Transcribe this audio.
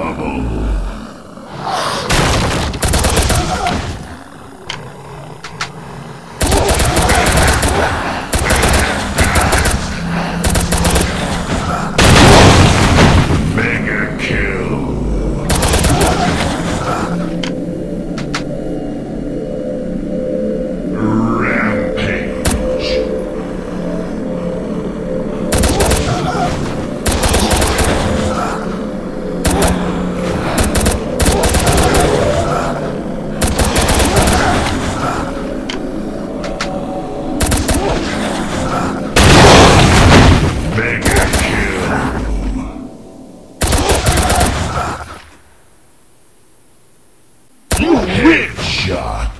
unstoppable. shot.